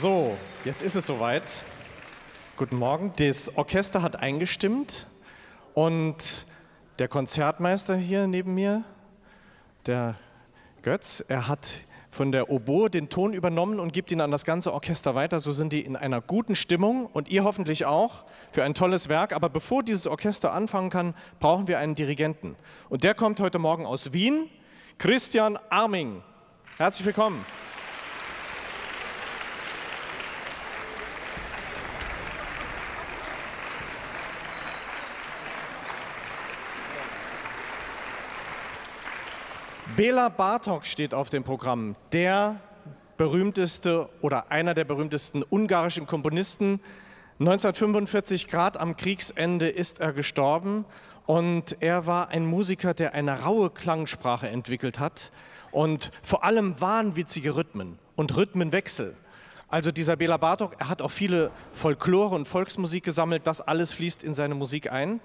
So, jetzt ist es soweit. Guten Morgen. Das Orchester hat eingestimmt und der Konzertmeister hier neben mir, der Götz, er hat von der Oboe den Ton übernommen und gibt ihn an das ganze Orchester weiter. So sind die in einer guten Stimmung und ihr hoffentlich auch für ein tolles Werk. Aber bevor dieses Orchester anfangen kann, brauchen wir einen Dirigenten. Und der kommt heute Morgen aus Wien, Christian Arming. Herzlich willkommen. Bela Bartok steht auf dem Programm, der berühmteste oder einer der berühmtesten ungarischen Komponisten. 1945, gerade am Kriegsende, ist er gestorben und er war ein Musiker, der eine raue Klangsprache entwickelt hat und vor allem wahnwitzige Rhythmen und Rhythmenwechsel. Also dieser Bela Bartok, er hat auch viele Folklore und Volksmusik gesammelt, das alles fließt in seine Musik ein.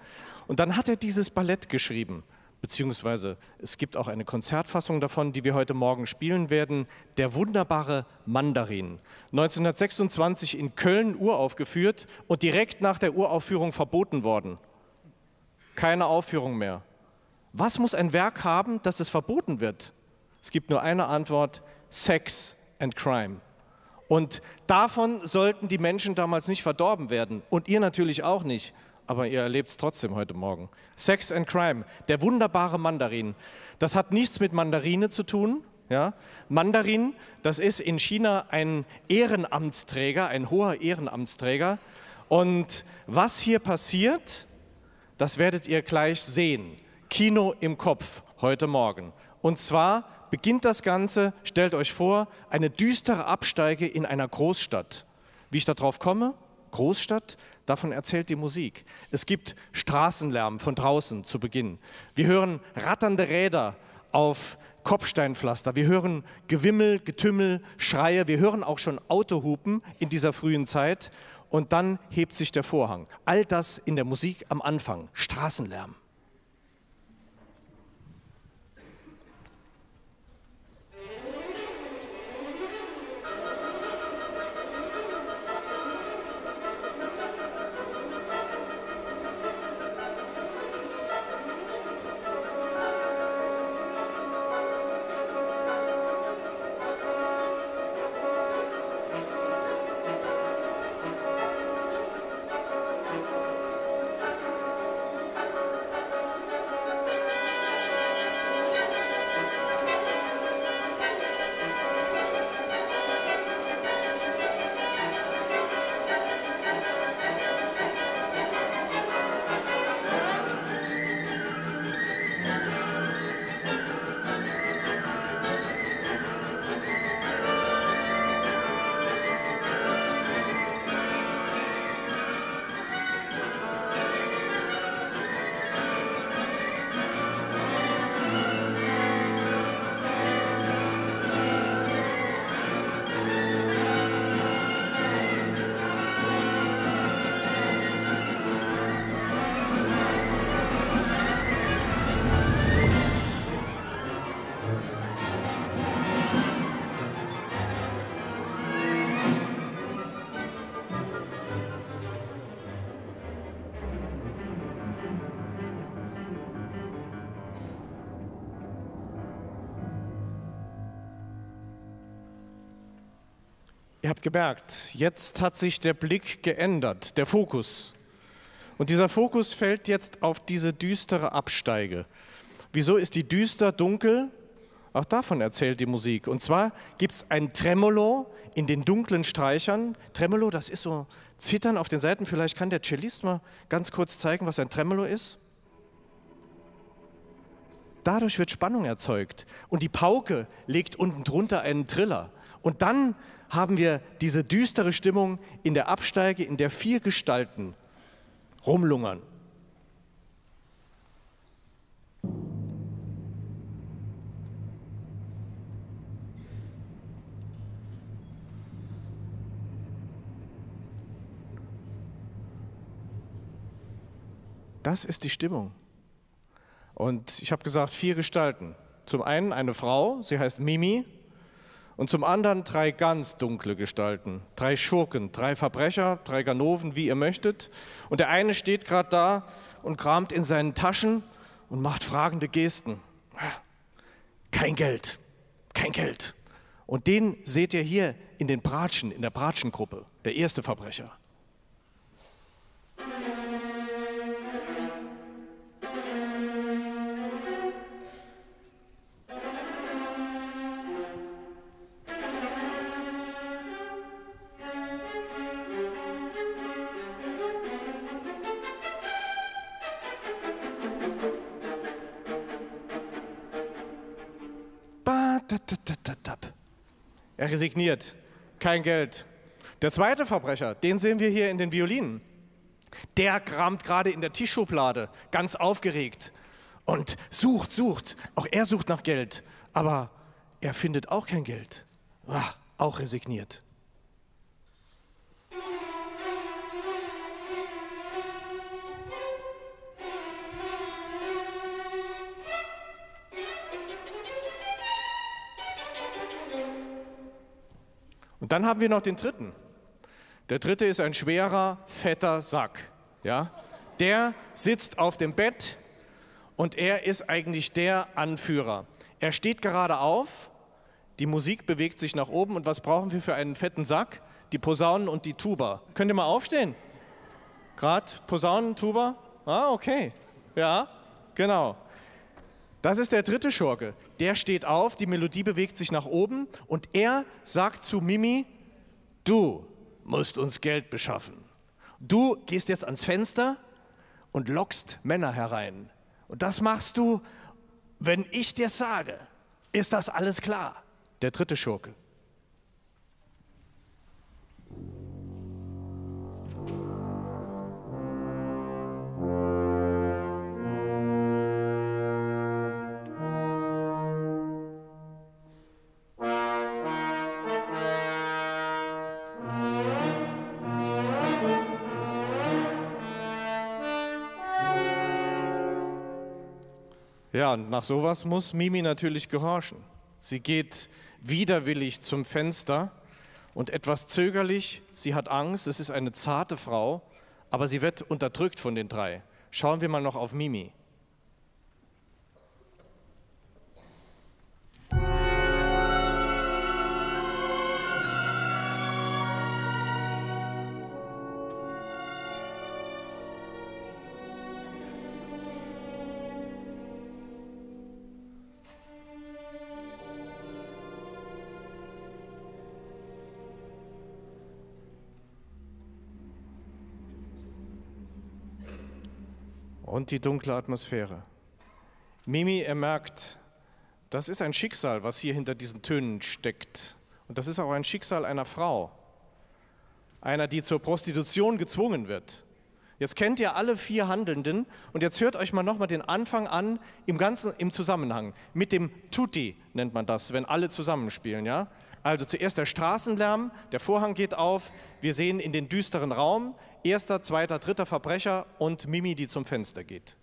Und dann hat er dieses Ballett geschrieben beziehungsweise es gibt auch eine Konzertfassung davon, die wir heute Morgen spielen werden, Der wunderbare Mandarin. 1926 in Köln uraufgeführt und direkt nach der Uraufführung verboten worden. Keine Aufführung mehr. Was muss ein Werk haben, dass es verboten wird? Es gibt nur eine Antwort, Sex and Crime. Und davon sollten die Menschen damals nicht verdorben werden und ihr natürlich auch nicht aber ihr erlebt es trotzdem heute Morgen. Sex and Crime, der wunderbare Mandarin. Das hat nichts mit Mandarine zu tun. Ja? Mandarin, das ist in China ein Ehrenamtsträger, ein hoher Ehrenamtsträger. Und was hier passiert, das werdet ihr gleich sehen. Kino im Kopf heute Morgen. Und zwar beginnt das Ganze, stellt euch vor, eine düstere Absteige in einer Großstadt. Wie ich darauf komme? Großstadt, davon erzählt die Musik. Es gibt Straßenlärm von draußen zu Beginn. Wir hören ratternde Räder auf Kopfsteinpflaster. Wir hören Gewimmel, Getümmel, Schreie. Wir hören auch schon Autohupen in dieser frühen Zeit. Und dann hebt sich der Vorhang. All das in der Musik am Anfang. Straßenlärm. Ihr habt gemerkt, jetzt hat sich der Blick geändert, der Fokus. Und dieser Fokus fällt jetzt auf diese düstere Absteige. Wieso ist die düster dunkel? Auch davon erzählt die Musik. Und zwar gibt es ein Tremolo in den dunklen Streichern. Tremolo, das ist so Zittern auf den Seiten. Vielleicht kann der Cellist mal ganz kurz zeigen, was ein Tremolo ist. Dadurch wird Spannung erzeugt. Und die Pauke legt unten drunter einen Triller. Und dann haben wir diese düstere Stimmung in der Absteige, in der vier Gestalten rumlungern. Das ist die Stimmung. Und ich habe gesagt, vier Gestalten. Zum einen eine Frau, sie heißt Mimi, Und zum anderen drei ganz dunkle Gestalten, drei Schurken, drei Verbrecher, drei Ganoven, wie ihr möchtet. Und der eine steht gerade da und kramt in seinen Taschen und macht fragende Gesten. Kein Geld, kein Geld. Und den seht ihr hier in den Bratschen, in der Bratschengruppe, der erste Verbrecher. Resigniert. Kein Geld. Der zweite Verbrecher, den sehen wir hier in den Violinen. Der kramt gerade in der Tischschublade, ganz aufgeregt und sucht, sucht. Auch er sucht nach Geld, aber er findet auch kein Geld. Ach, auch resigniert. Und dann haben wir noch den dritten. Der dritte ist ein schwerer, fetter Sack. Ja? Der sitzt auf dem Bett und er ist eigentlich der Anführer. Er steht gerade auf, die Musik bewegt sich nach oben und was brauchen wir für einen fetten Sack? Die Posaunen und die Tuba. Könnt ihr mal aufstehen? Gerade Posaunen, Tuba? Ah, okay. Ja, genau. Das ist der dritte Schurke. Der steht auf, die Melodie bewegt sich nach oben und er sagt zu Mimi, du musst uns Geld beschaffen. Du gehst jetzt ans Fenster und lockst Männer herein. Und das machst du, wenn ich dir sage. Ist das alles klar? Der dritte Schurke. Ja, und nach sowas muss Mimi natürlich gehorchen. Sie geht widerwillig zum Fenster und etwas zögerlich, sie hat Angst, es ist eine zarte Frau, aber sie wird unterdrückt von den drei. Schauen wir mal noch auf Mimi. Die dunkle Atmosphäre. Mimi, er merkt, das ist ein Schicksal, was hier hinter diesen Tönen steckt. Und das ist auch ein Schicksal einer Frau. Einer, die zur Prostitution gezwungen wird. Jetzt kennt ihr alle vier Handelnden und jetzt hört euch mal nochmal den Anfang an im ganzen im Zusammenhang. Mit dem Tutti nennt man das, wenn alle zusammenspielen, ja? Also zuerst der Straßenlärm, der Vorhang geht auf, wir sehen in den düsteren Raum, erster, zweiter, dritter Verbrecher und Mimi, die zum Fenster geht.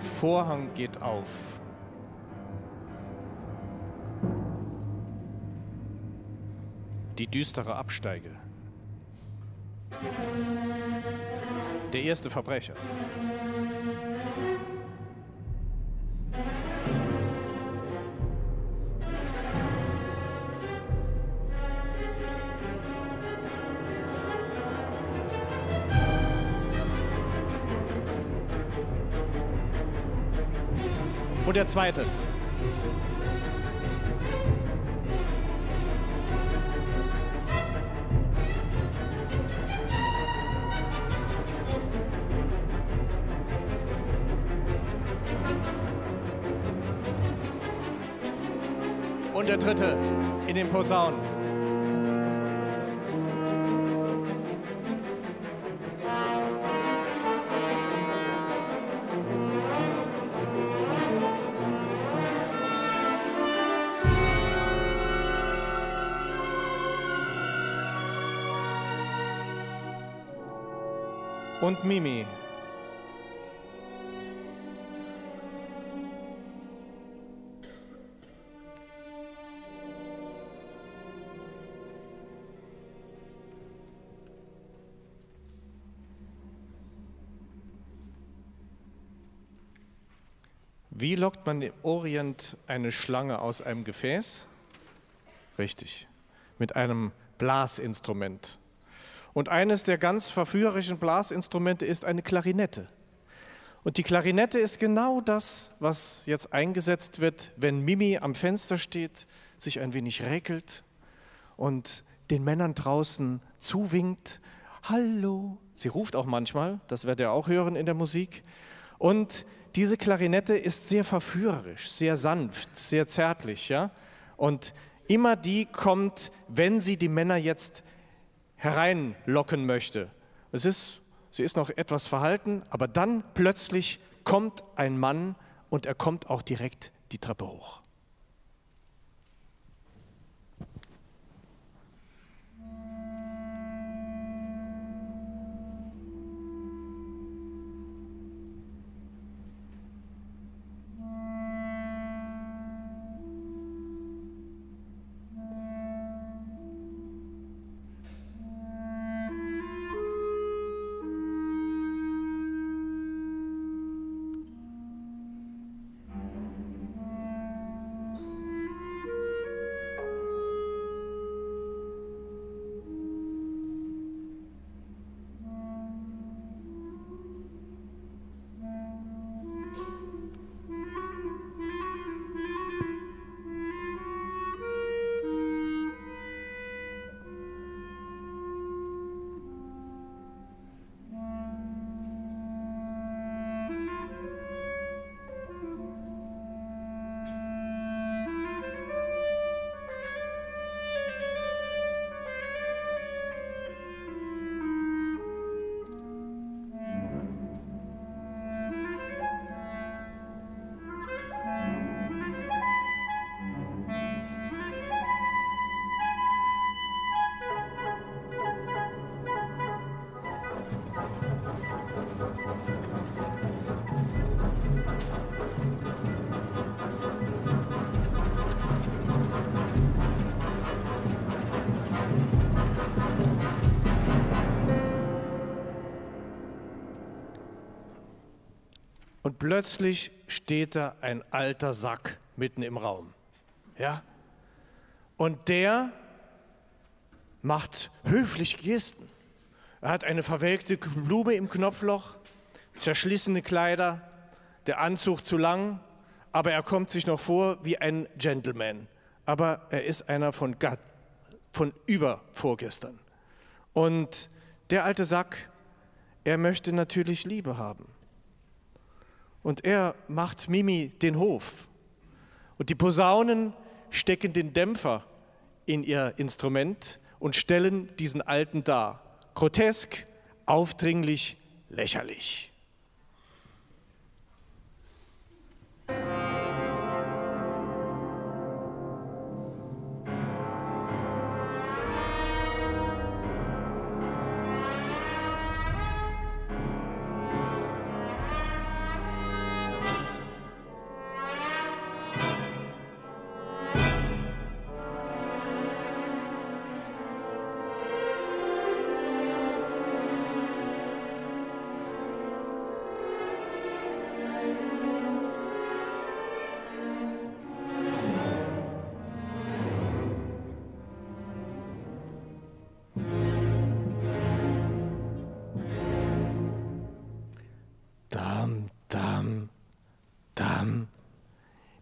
Der Vorhang geht auf. Die düstere Absteige. Der erste Verbrecher. Der zweite. Und der dritte in den Posaunen. Und Mimi. Wie lockt man im Orient eine Schlange aus einem Gefäß? Richtig, mit einem Blasinstrument. Und eines der ganz verführerischen Blasinstrumente ist eine Klarinette. Und die Klarinette ist genau das, was jetzt eingesetzt wird, wenn Mimi am Fenster steht, sich ein wenig räkelt und den Männern draußen zuwinkt. Hallo. Sie ruft auch manchmal, das werdet ihr auch hören in der Musik. Und diese Klarinette ist sehr verführerisch, sehr sanft, sehr zärtlich, ja? Und immer die kommt, wenn sie die Männer jetzt hereinlocken möchte. Es ist, sie ist noch etwas verhalten, aber dann plötzlich kommt ein Mann und er kommt auch direkt die Treppe hoch. Plötzlich steht da ein alter Sack mitten im Raum. Ja? Und der macht höflich Gesten. Er hat eine verwelkte Blume im Knopfloch, zerschlissene Kleider, der Anzug zu lang, aber er kommt sich noch vor wie ein Gentleman. Aber er ist einer von, Gott, von über vorgestern. Und der alte Sack, er möchte natürlich Liebe haben. Und er macht Mimi den Hof. Und die Posaunen stecken den Dämpfer in ihr Instrument und stellen diesen Alten dar. Grotesk, aufdringlich, lächerlich.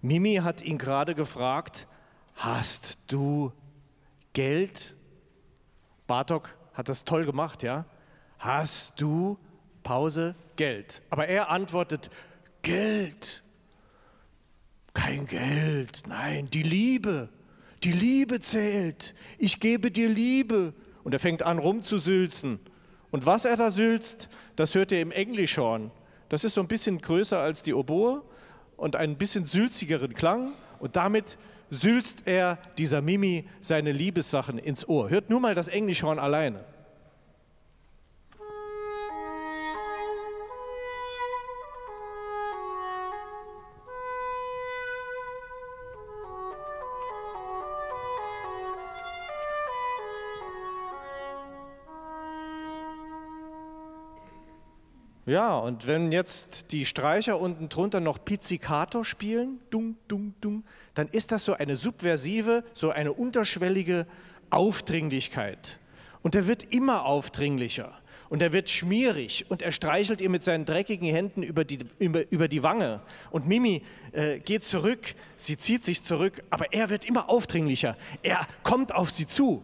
Mimi hat ihn gerade gefragt, hast du Geld? Bartok hat das toll gemacht, ja? Hast du, Pause, Geld? Aber er antwortet, Geld. Kein Geld, nein, die Liebe. Die Liebe zählt. Ich gebe dir Liebe. Und er fängt an rumzusülzen. Und was er da sülzt, das hört ihr im Englischhorn. Das ist so ein bisschen größer als die Oboe und einen bisschen sülzigeren Klang. Und damit sülzt er dieser Mimi seine Liebessachen ins Ohr. Hört nur mal das Englischhorn alleine. Ja, und wenn jetzt die Streicher unten drunter noch Pizzicato spielen, dung, dung, dung, dann ist das so eine subversive, so eine unterschwellige Aufdringlichkeit. Und er wird immer aufdringlicher und er wird schmierig und er streichelt ihr mit seinen dreckigen Händen über die, über, über die Wange. Und Mimi äh, geht zurück, sie zieht sich zurück, aber er wird immer aufdringlicher. Er kommt auf sie zu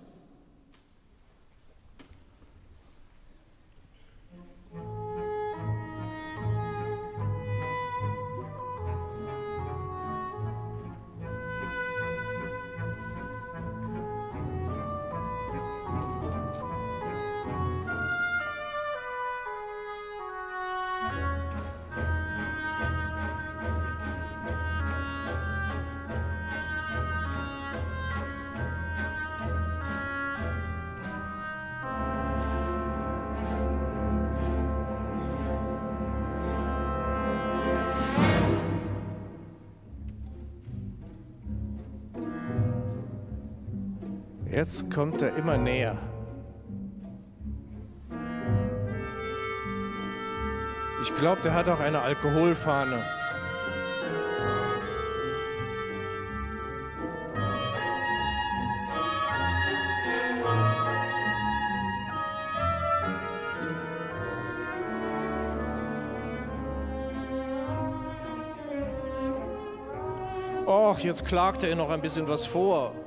Jetzt kommt er immer näher. Ich glaube, der hat auch eine Alkoholfahne. Och, jetzt klagt er noch ein bisschen was vor.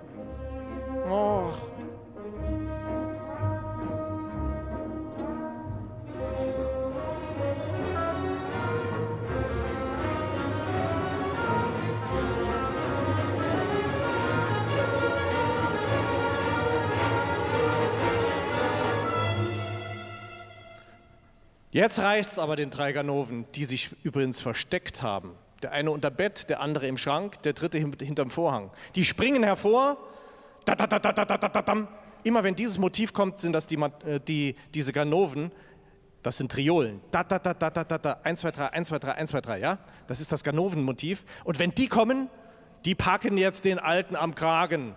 Jetzt reicht es aber den drei Ganoven, die sich übrigens versteckt haben. Der eine unter Bett, der andere im Schrank, der dritte hinterm Vorhang. Die springen hervor. Immer wenn dieses Motiv kommt, sind das die, äh, die, diese Ganoven, das sind Triolen. Da, da, da, da, da, da, da. 1, 2, 3, 1, 2, 3, 1, 2, 3, ja? Das ist das Ganoven-Motiv. Und wenn die kommen, die packen jetzt den Alten am Kragen.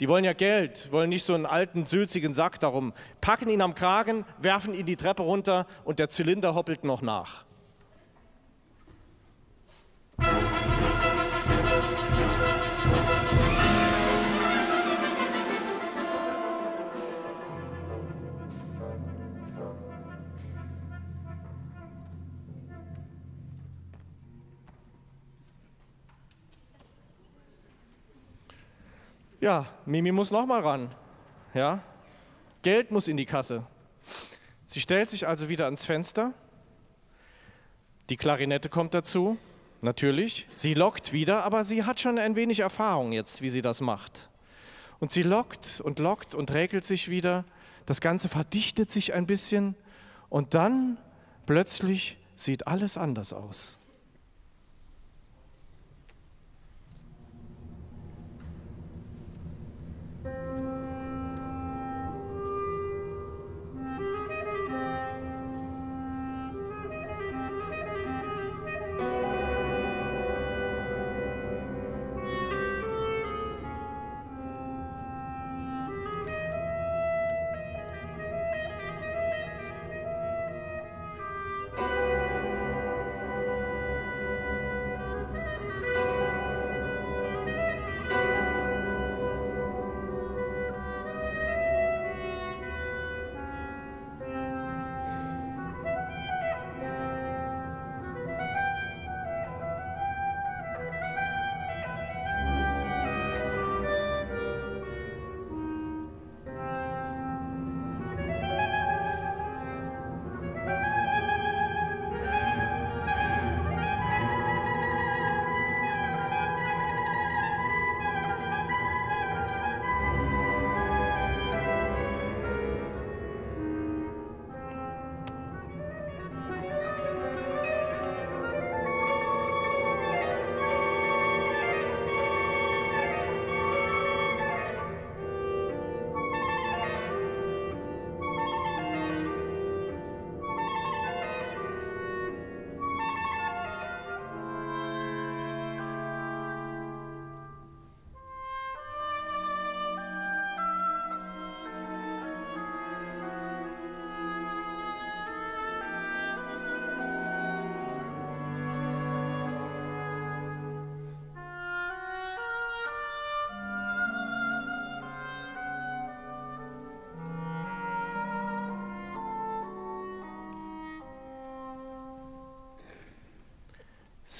Die wollen ja Geld, wollen nicht so einen alten, sülzigen Sack darum. Packen ihn am Kragen, werfen ihn die Treppe runter und der Zylinder hoppelt noch nach. Ja, Mimi muss noch mal ran. Ja? Geld muss in die Kasse. Sie stellt sich also wieder ans Fenster. Die Klarinette kommt dazu, natürlich. Sie lockt wieder, aber sie hat schon ein wenig Erfahrung jetzt, wie sie das macht. Und sie lockt und lockt und räkelt sich wieder. Das Ganze verdichtet sich ein bisschen und dann plötzlich sieht alles anders aus.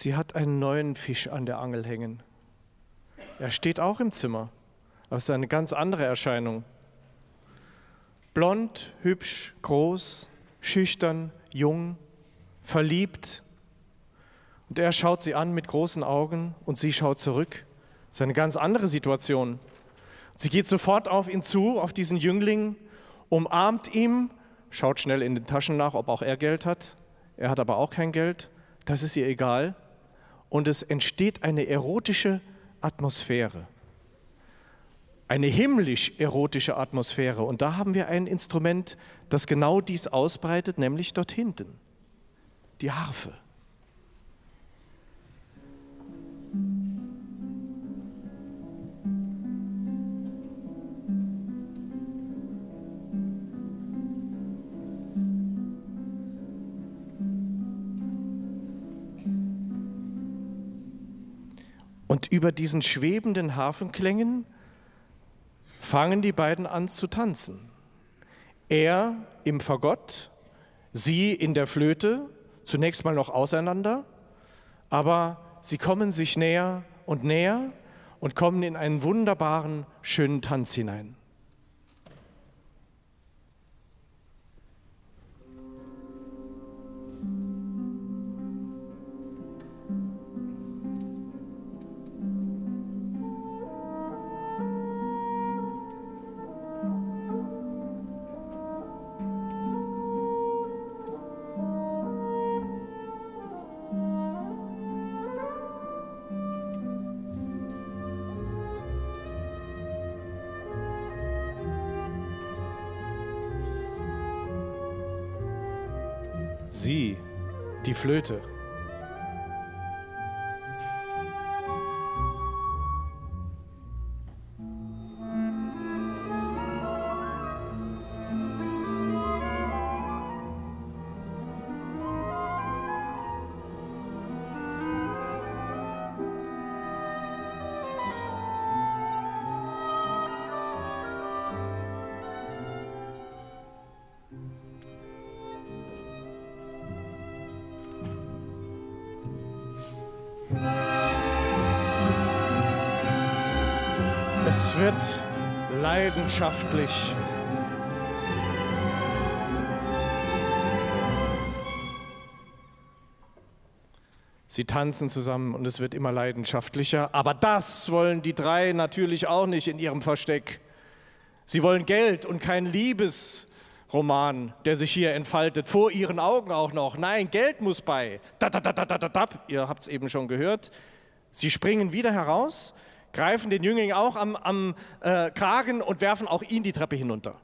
Sie hat einen neuen Fisch an der Angel hängen. Er steht auch im Zimmer, aber es ist eine ganz andere Erscheinung. Blond, hübsch, groß, schüchtern, jung, verliebt. Und er schaut sie an mit großen Augen und sie schaut zurück. Das ist eine ganz andere Situation. Sie geht sofort auf ihn zu, auf diesen Jüngling, umarmt ihn, schaut schnell in den Taschen nach, ob auch er Geld hat. Er hat aber auch kein Geld. Das ist ihr egal. Und es entsteht eine erotische Atmosphäre. Eine himmlisch erotische Atmosphäre. Und da haben wir ein Instrument, das genau dies ausbreitet, nämlich dort hinten. Die Harfe. Und über diesen schwebenden Hafenklängen fangen die beiden an zu tanzen. Er im Fagott, sie in der Flöte, zunächst mal noch auseinander, aber sie kommen sich näher und näher und kommen in einen wunderbaren, schönen Tanz hinein. Flöte. Wird leidenschaftlich. Sie tanzen zusammen und es wird immer leidenschaftlicher. Aber das wollen die drei natürlich auch nicht in ihrem Versteck. Sie wollen Geld und kein Liebesroman, der sich hier entfaltet, vor ihren Augen auch noch. Nein, Geld muss bei. Da, da, da, da, da, da. Ihr habt es eben schon gehört. Sie springen wieder heraus greifen den Jüngling auch am, am äh, Kragen und werfen auch ihn die Treppe hinunter.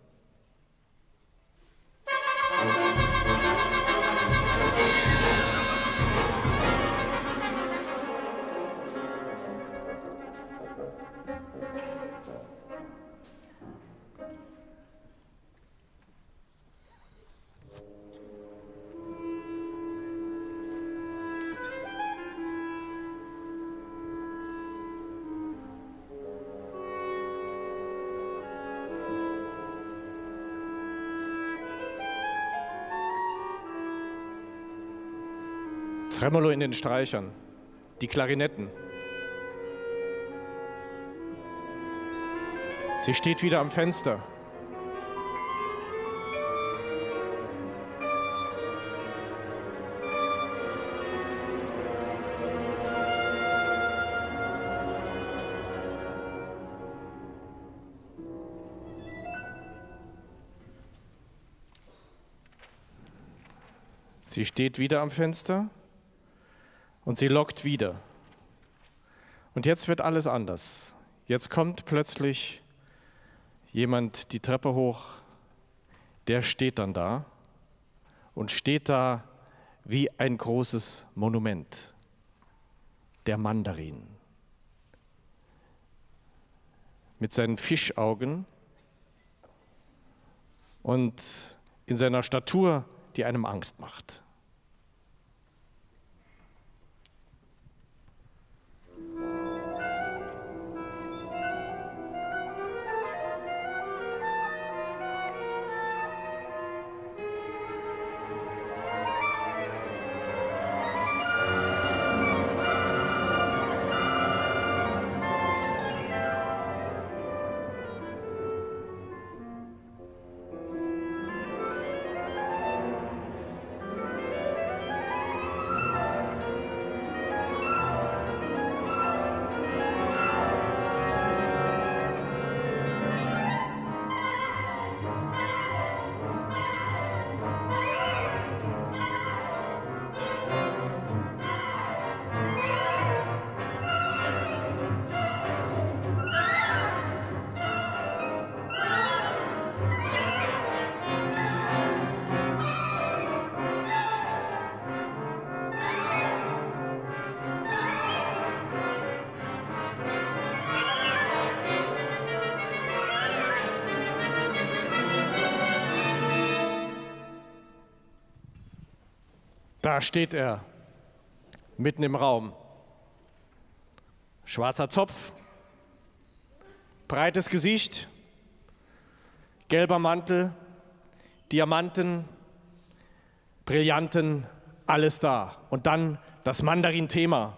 Tremolo in den Streichern, die Klarinetten. Sie steht wieder am Fenster. Sie steht wieder am Fenster. Und sie lockt wieder. Und jetzt wird alles anders. Jetzt kommt plötzlich jemand die Treppe hoch, der steht dann da und steht da wie ein großes Monument, der Mandarin. Mit seinen Fischaugen und in seiner Statur, die einem Angst macht. Da steht er, mitten im Raum. Schwarzer Zopf, breites Gesicht, gelber Mantel, Diamanten, Brillanten, alles da. Und dann das Mandarin-Thema.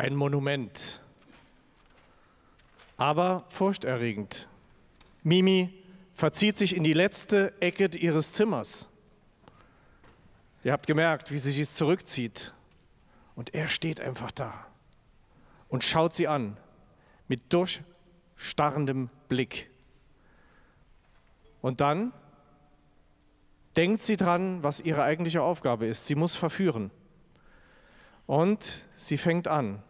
Ein Monument, aber furchterregend. Mimi verzieht sich in die letzte Ecke ihres Zimmers. Ihr habt gemerkt, wie sie sich zurückzieht. Und er steht einfach da und schaut sie an mit durchstarrendem Blick. Und dann denkt sie dran, was ihre eigentliche Aufgabe ist. Sie muss verführen. Und sie fängt an.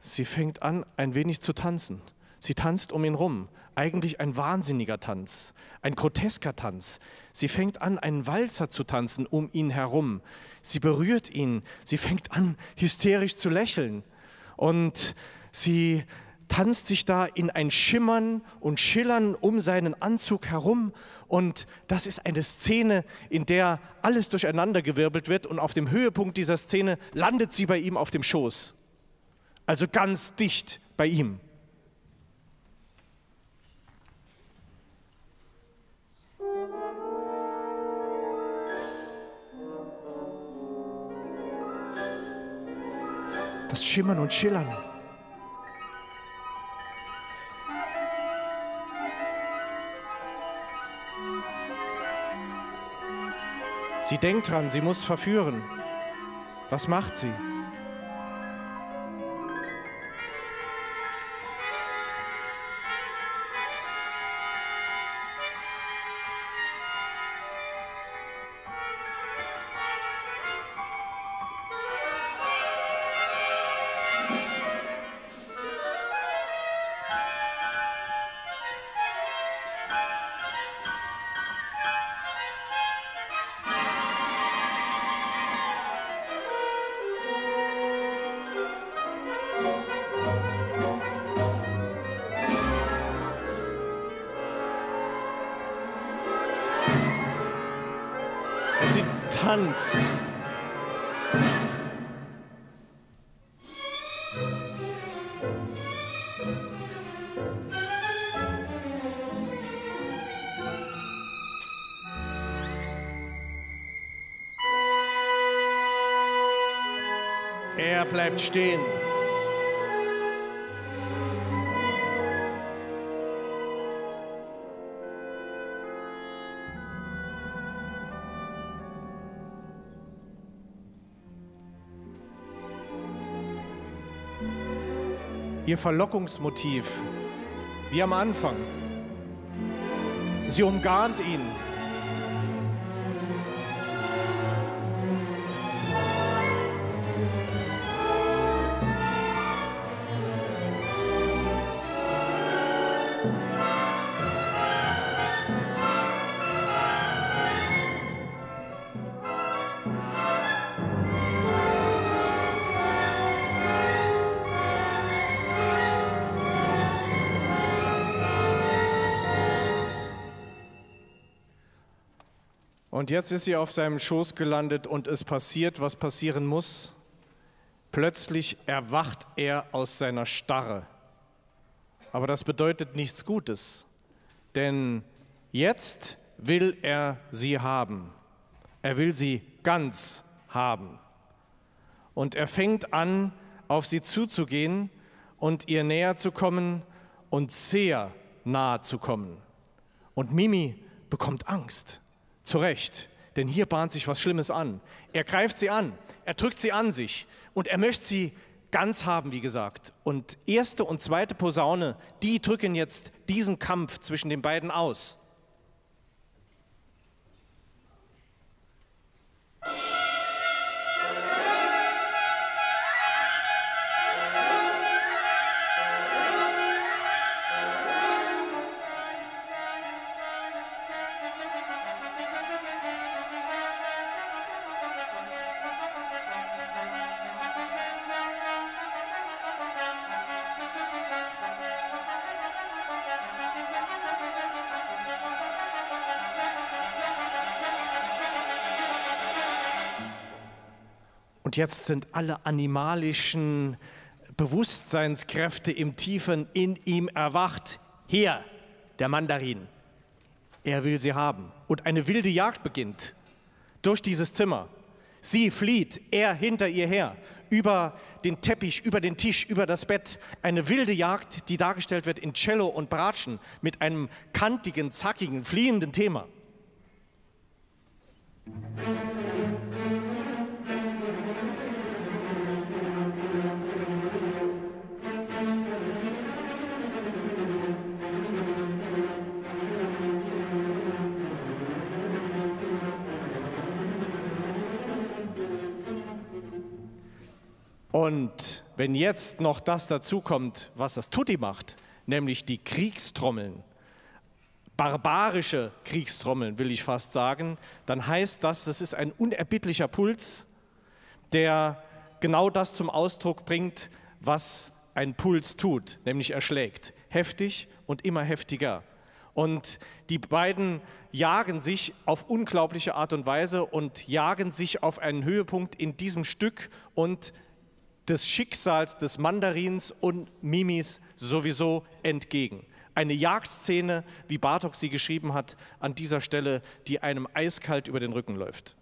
Sie fängt an, ein wenig zu tanzen. Sie tanzt um ihn rum. Eigentlich ein wahnsinniger Tanz, ein grotesker Tanz. Sie fängt an, einen Walzer zu tanzen um ihn herum. Sie berührt ihn. Sie fängt an, hysterisch zu lächeln. Und sie tanzt sich da in ein Schimmern und Schillern um seinen Anzug herum. Und das ist eine Szene, in der alles durcheinandergewirbelt wird. Und auf dem Höhepunkt dieser Szene landet sie bei ihm auf dem Schoß also ganz dicht bei ihm. Das Schimmern und Schillern. Sie denkt dran, sie muss verführen. Was macht sie? Tanzt. Er bleibt stehen. Ihr Verlockungsmotiv, wie am Anfang. Sie umgarnt ihn. Und jetzt ist sie auf seinem Schoß gelandet und es passiert, was passieren muss. Plötzlich erwacht er aus seiner Starre. Aber das bedeutet nichts Gutes, denn jetzt will er sie haben. Er will sie ganz haben. Und er fängt an, auf sie zuzugehen und ihr näher zu kommen und sehr nahe zu kommen. Und Mimi bekommt Angst. Zu Recht, denn hier bahnt sich was Schlimmes an. Er greift sie an, er drückt sie an sich und er möchte sie ganz haben, wie gesagt. Und erste und zweite Posaune, die drücken jetzt diesen Kampf zwischen den beiden aus. Und jetzt sind alle animalischen Bewusstseinskräfte im Tiefen in ihm erwacht. Hier, der Mandarin. Er will sie haben. Und eine wilde Jagd beginnt durch dieses Zimmer. Sie flieht, er hinter ihr her, über den Teppich, über den Tisch, über das Bett. Eine wilde Jagd, die dargestellt wird in Cello und Bratschen mit einem kantigen, zackigen, fliehenden Thema. Und wenn jetzt noch das dazukommt, was das Tutti macht, nämlich die Kriegstrommeln, barbarische Kriegstrommeln, will ich fast sagen, dann heißt das, das ist ein unerbittlicher Puls, der genau das zum Ausdruck bringt, was ein Puls tut, nämlich er schlägt. Heftig und immer heftiger. Und die beiden jagen sich auf unglaubliche Art und Weise und jagen sich auf einen Höhepunkt in diesem Stück und des Schicksals des Mandarins und Mimis sowieso entgegen. Eine Jagdszene, wie Bartok sie geschrieben hat, an dieser Stelle, die einem eiskalt über den Rücken läuft.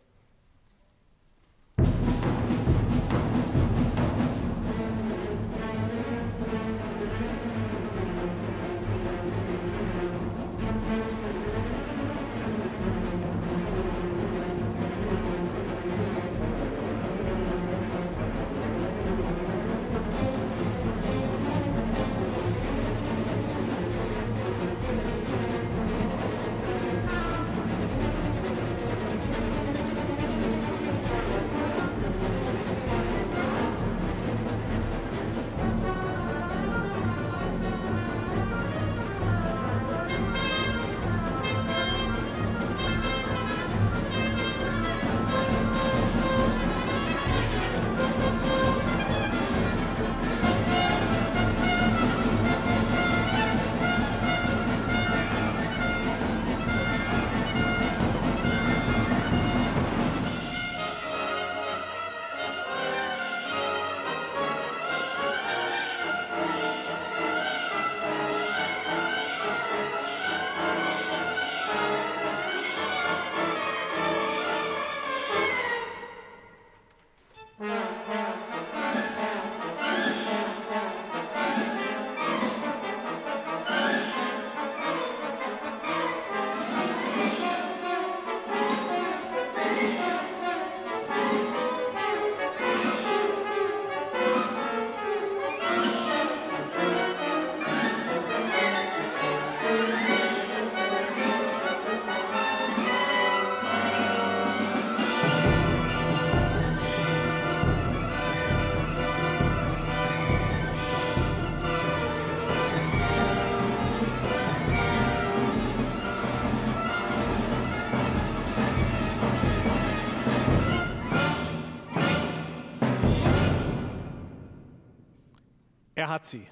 Er hat sie.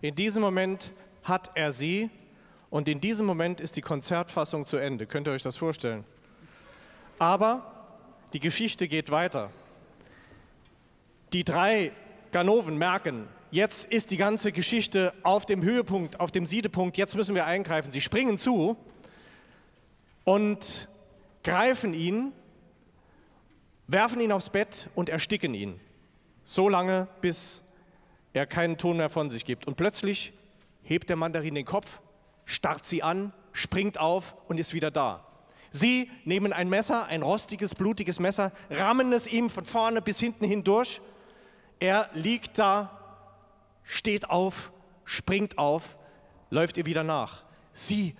In diesem Moment hat er sie und in diesem Moment ist die Konzertfassung zu Ende. Könnt ihr euch das vorstellen? Aber die Geschichte geht weiter. Die drei Ganoven merken, jetzt ist die ganze Geschichte auf dem Höhepunkt, auf dem Siedepunkt, jetzt müssen wir eingreifen. Sie springen zu und greifen ihn, werfen ihn aufs Bett und ersticken ihn. So lange, bis er keinen Ton mehr von sich gibt. Und plötzlich hebt der Mandarin den Kopf, starrt sie an, springt auf und ist wieder da. Sie nehmen ein Messer, ein rostiges, blutiges Messer, rammen es ihm von vorne bis hinten hindurch. Er liegt da, steht auf, springt auf, läuft ihr wieder nach. Sie,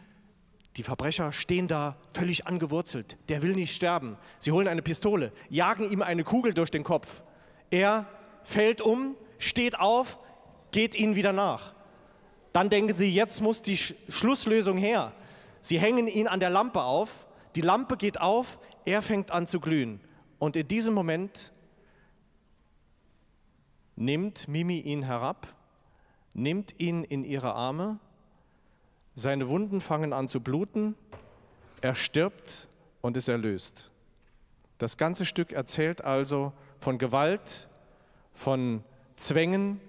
die Verbrecher, stehen da völlig angewurzelt. Der will nicht sterben. Sie holen eine Pistole, jagen ihm eine Kugel durch den Kopf. Er fällt um, steht auf, geht ihnen wieder nach. Dann denken sie, jetzt muss die Sch Schlusslösung her. Sie hängen ihn an der Lampe auf, die Lampe geht auf, er fängt an zu glühen. Und in diesem Moment nimmt Mimi ihn herab, nimmt ihn in ihre Arme, seine Wunden fangen an zu bluten, er stirbt und ist erlöst. Das ganze Stück erzählt also von Gewalt, von Zwängen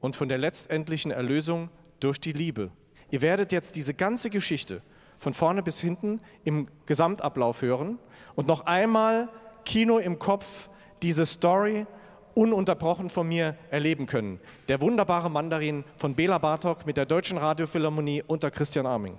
und von der letztendlichen Erlösung durch die Liebe. Ihr werdet jetzt diese ganze Geschichte von vorne bis hinten im Gesamtablauf hören und noch einmal Kino im Kopf diese Story ununterbrochen von mir erleben können. Der wunderbare Mandarin von Bela Bartok mit der Deutschen Radiophilharmonie unter Christian Arming.